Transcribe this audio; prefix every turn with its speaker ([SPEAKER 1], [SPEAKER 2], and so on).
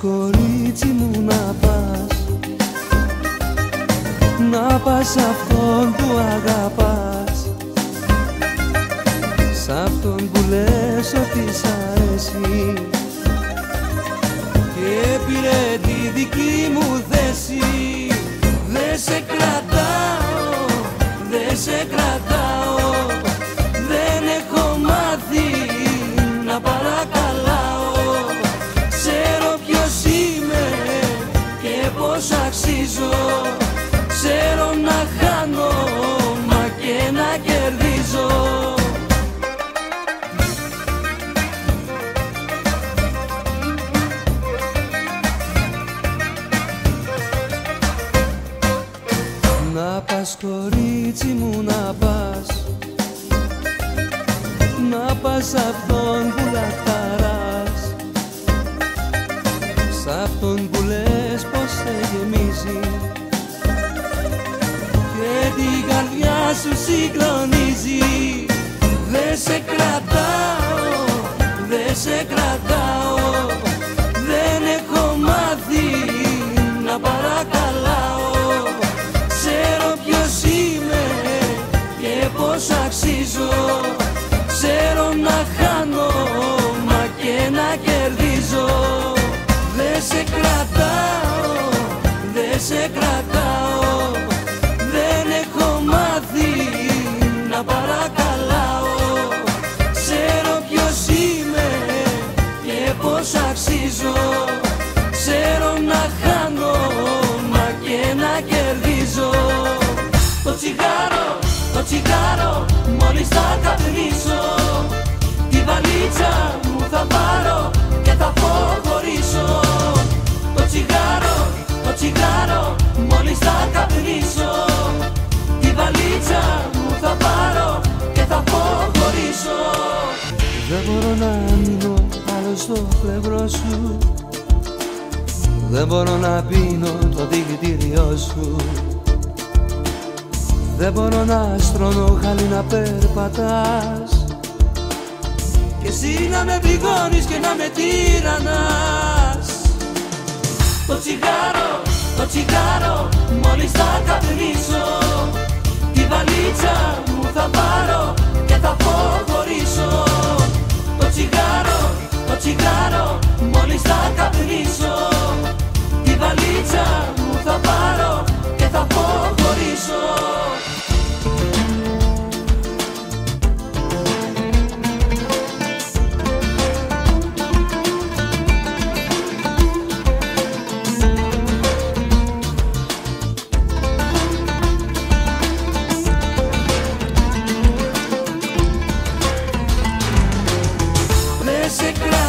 [SPEAKER 1] κορίτσι μου να πας. Να πας αυτόν που αγαπάς. Σ' αυτόν που λες ότι σ' κορίτσι μου να πας. Να πας αυτόν που λαχταράς. Σ' αυτόν που λες πως σε γεμίζει. Και την καρδιά σου συγκλονίζει να χάνω μα και να κερδίζω. Δε σε κρατάω, δε σε κρατάω στο πλευρό σου. Δεν μπορώ να πίνω το δηλητήριό σου. Δεν μπορώ να στρώνω χαλί να περπατάς. Και εσύ να με πληγώνεις και να με τύραννας Το τσιγάρο, το τσιγάρο μόλις θα καπνίσω. Τη βαλίτσα μου θα πάρω de ese claro.